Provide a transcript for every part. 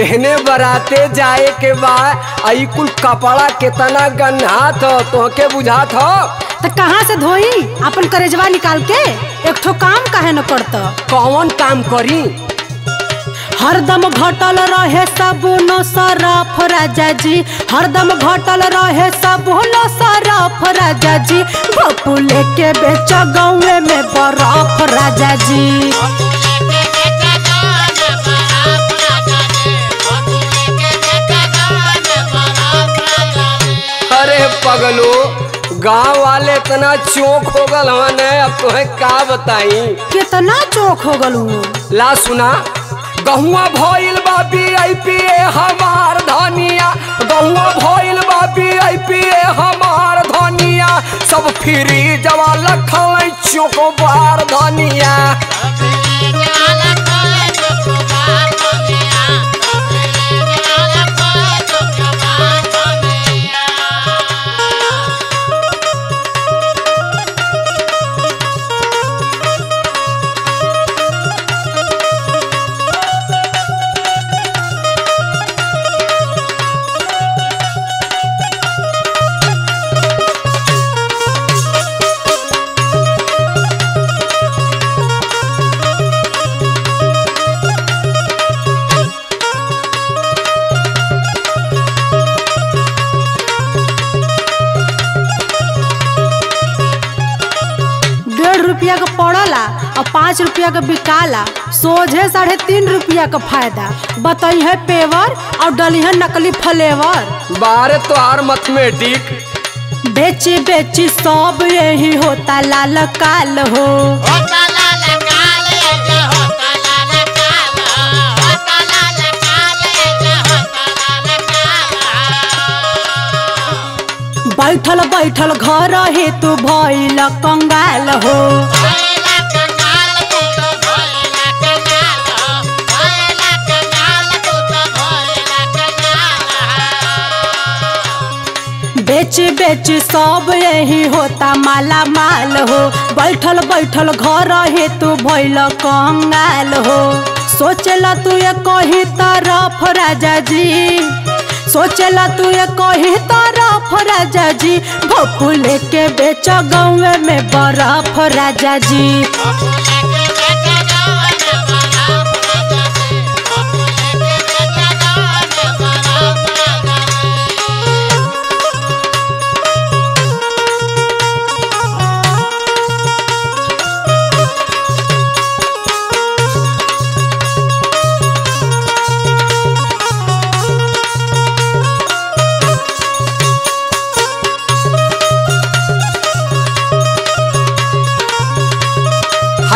एहने बराते जाए के बाद आई कुल कपड़ा कितना गन्हात हो तोहके बुझात हो? तो कहाँ से धोई? अपन करेजवा निकाल के एक ठो काम काहे न करत? कौन काम करी? हरदम घटल रहे सबूनो सरफ राजा जी हरदम घटल रहे सबूनो सरफ राजा जी भपू लेके बेच गौए में बरफ राजा जी पगलो? गाँव वाले इतना चौक हो गल हने अब तोहे का बताई? कितना चौक हो गलू? ला सुना गहुआ भइल बा वीआईपी हमार धनिया। गहुआ भइल बा वीआईपी हमार धनिया। सब फ्री जवा लखल चोकोबार धनिया। रुपया का पड़ला और पाँच रुपया का बिकाला सोझे साढ़े तीन रुपया का फ़ायदा। बताई है पेवर और डली है नकली फ्लेवर। बारे तोहार मैथमेटिक बेची बेची सब यही होता लाल काल हो। बैठल बैठल घर हे तू भइल कंगाल हो। बेच बेच सब यही होता माला माल हो। बैठल बैठल घर हे तू भइल कंगाल हो। सोचला तू ये कही तरफ़ राजा जी। सोचला तू ये कही राजा जी गोकुल के बेच गाँव में बर्फ़ राजा जी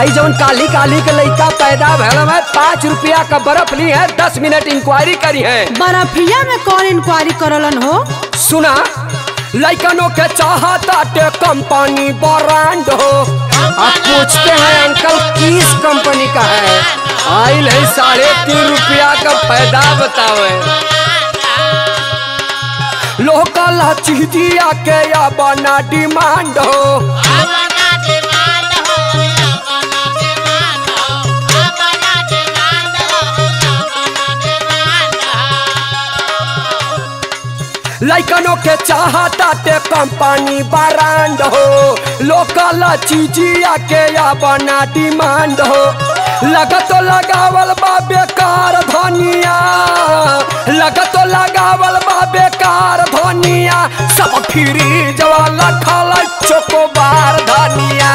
हाई जौन काली काली के लइका पैदा भैल है पाँच रुपया का बर्फ़ ली है दस मिनट इंक्वायरी करी है। बर्फिया में कौन इंक्वायरी करलन हो? सुना लइकनों के चाहता कंपनी ब्रांड हो। आप पूछते हैं अंकल किस कंपनी का है? आइल है साढ़े तीन रुपया का फ़ायदा बतावे। लोकल चीजिया के या बना डिमांड हो। लइकनों के चाहता ते कंपनी ब्रांड हो। लोकल चीजिया के या बना डिमांड हो। लगतो लगावल बा बेकार धनिया। लगतो लगावल बा बेकार धनिया। सब फ्री जवाला खाला चोकोबार धनिया।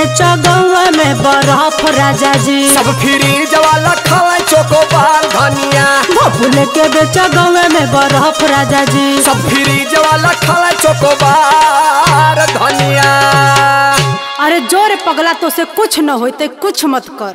बेच गाँव में बर्फ़ राजा जी। सब फ्री जवाला खाला चोकोबार धनिया। भोपू के बेचा गाँव में बर्फ़ राजा जी। सब फ्री जवाला खाला चोकोबार धनिया। अरे ज़ोर पगला तो से कुछ न होते कुछ मत कर।